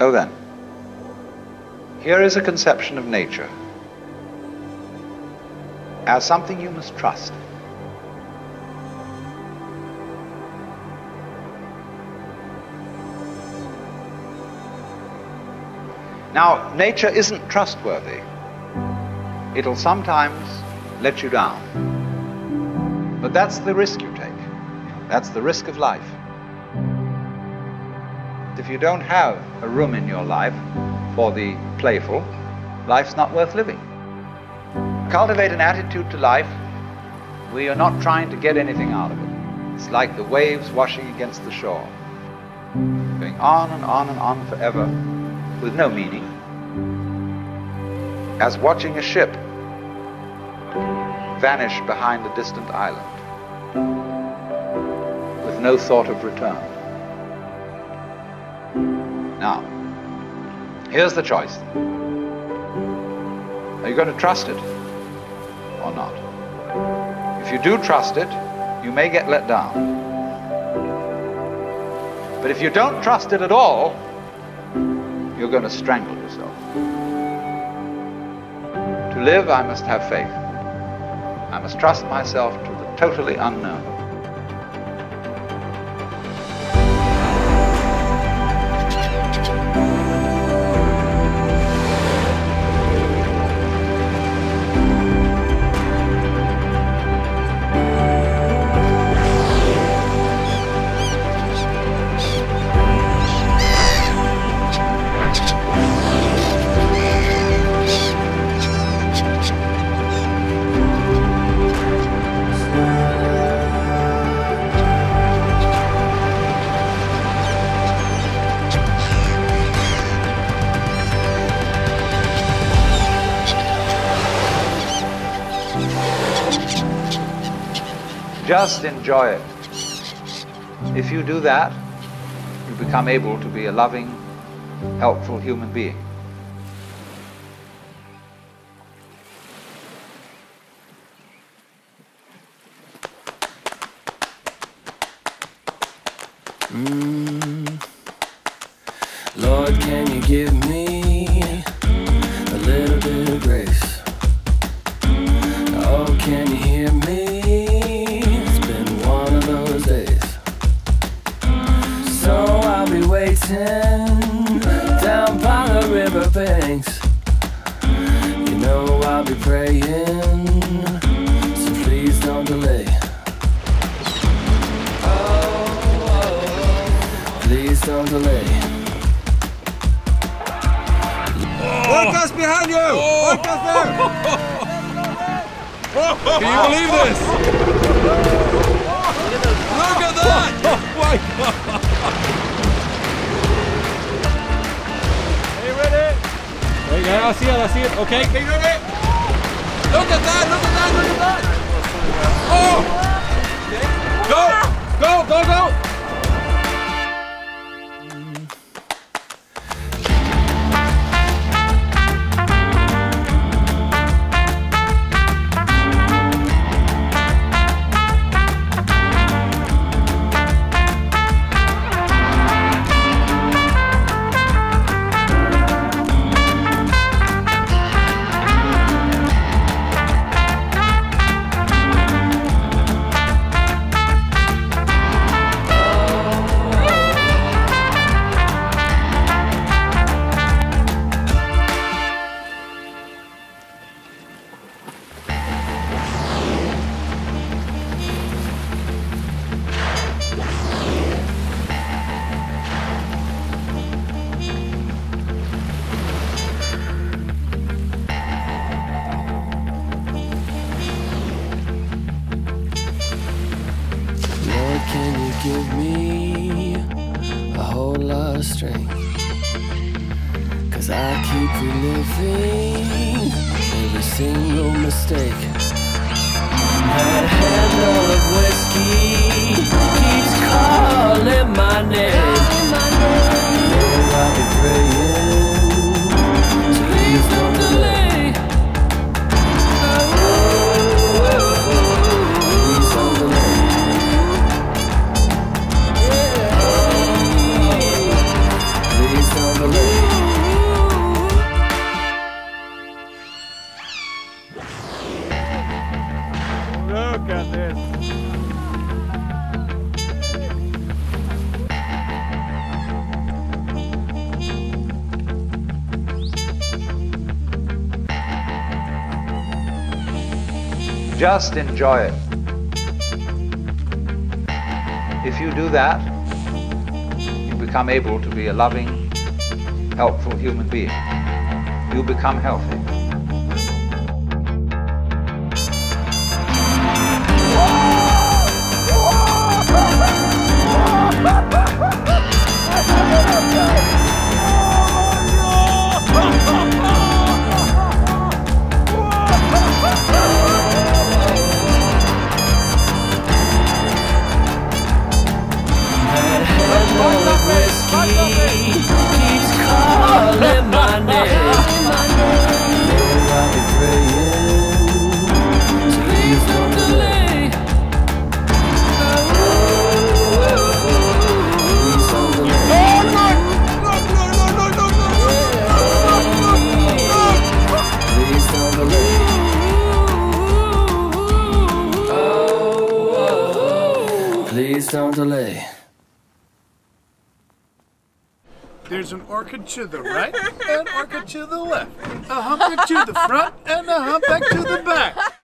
So then, here is a conception of nature as something you must trust. Now, nature isn't trustworthy. It'll sometimes let you down. But that's the risk you take. That's the risk of life. If you don't have a room in your life for the playful, life's not worth living. Cultivate an attitude to life where you're not trying to get anything out of it. It's like the waves washing against the shore, going on and on and on forever with no meaning, as watching a ship vanish behind a distant island with no thought of return. Now, here's the choice. Are you going to trust it or not? If you do trust it, you may get let down. But if you don't trust it at all, you're going to strangle yourself. To live, I must have faith. I must trust myself to the totally unknown. Just enjoy it. If you do that, you become able to be a loving, helpful human being. Mm. Lord, can you give me waiting down by the riverbanks. You know I'll be praying, so please don't delay. Please don't delay. Orcas behind you! Orcas there! Can you believe this? Look at that! Oh my god! You I see it, I see it. Okay, are you ready? Look at that, look at that, look at that! Oh! Go! Go, go, go! Give me a whole lot of strength? Cause I keep reliving every single mistake. That handle Look at this. Just enjoy it. If you do that, you become able to be a loving, helpful human being. You become healthy. Please don't delay. There's an orca to the right, an orca to the left, a humpback to the front, and a humpback to the back.